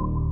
you.